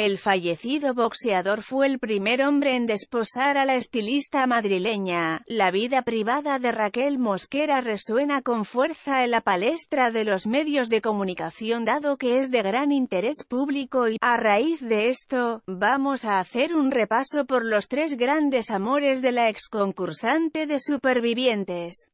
El fallecido boxeador fue el primer hombre en desposar a la estilista madrileña. La vida privada de Raquel Mosquera resuena con fuerza en la palestra de los medios de comunicación dado que es de gran interés público y, a raíz de esto, vamos a hacer un repaso por los tres grandes amores de la ex concursante de Supervivientes.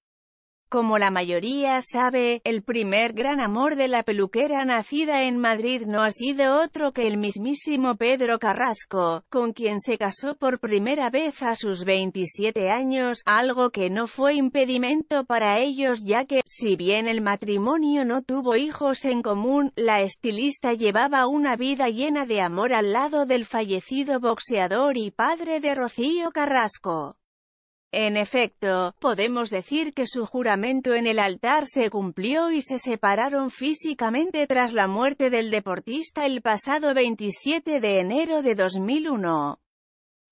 Como la mayoría sabe, el primer gran amor de la peluquera nacida en Madrid no ha sido otro que el mismísimo Pedro Carrasco, con quien se casó por primera vez a sus 27 años, algo que no fue impedimento para ellos ya que, si bien el matrimonio no tuvo hijos en común, la estilista llevaba una vida llena de amor al lado del fallecido boxeador y padre de Rocío Carrasco. En efecto, podemos decir que su juramento en el altar se cumplió y se separaron físicamente tras la muerte del deportista el pasado 27 de enero de 2001.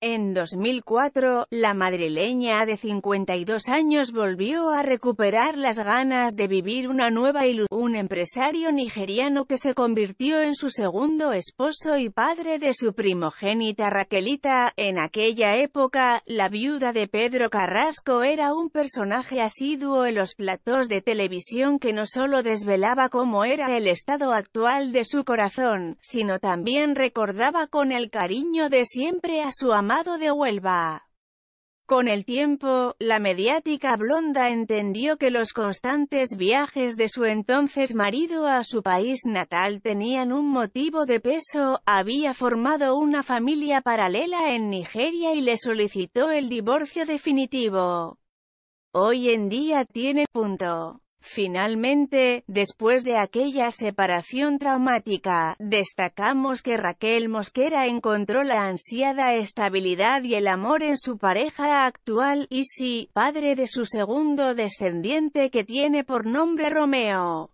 En 2004, la madrileña de 52 años volvió a recuperar las ganas de vivir una nueva ilusión. Un empresario nigeriano que se convirtió en su segundo esposo y padre de su primogénita Raquelita. En aquella época, la viuda de Pedro Carrasco era un personaje asiduo en los platos de televisión que no solo desvelaba cómo era el estado actual de su corazón, sino también recordaba con el cariño de siempre a su de Huelva. Con el tiempo, la mediática blonda entendió que los constantes viajes de su entonces marido a su país natal tenían un motivo de peso, había formado una familia paralela en Nigeria y le solicitó el divorcio definitivo. Hoy en día tiene punto. Finalmente, después de aquella separación traumática, destacamos que Raquel Mosquera encontró la ansiada estabilidad y el amor en su pareja actual, sí, padre de su segundo descendiente que tiene por nombre Romeo.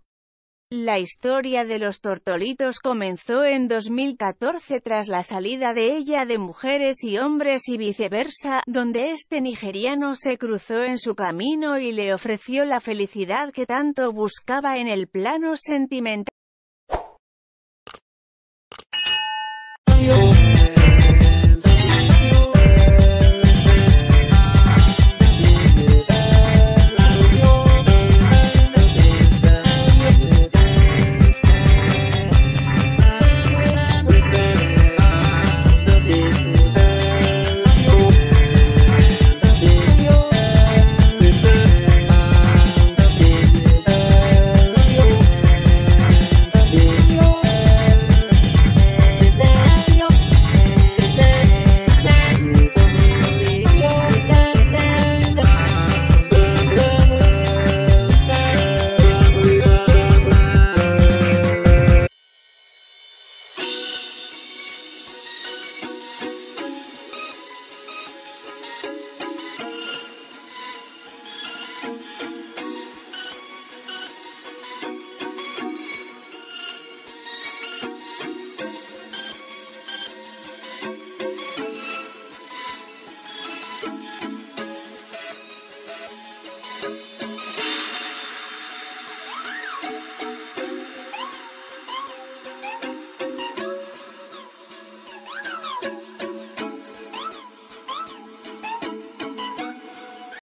La historia de los tortolitos comenzó en 2014 tras la salida de ella de Mujeres y Hombres y viceversa, donde este nigeriano se cruzó en su camino y le ofreció la felicidad que tanto buscaba en el plano sentimental.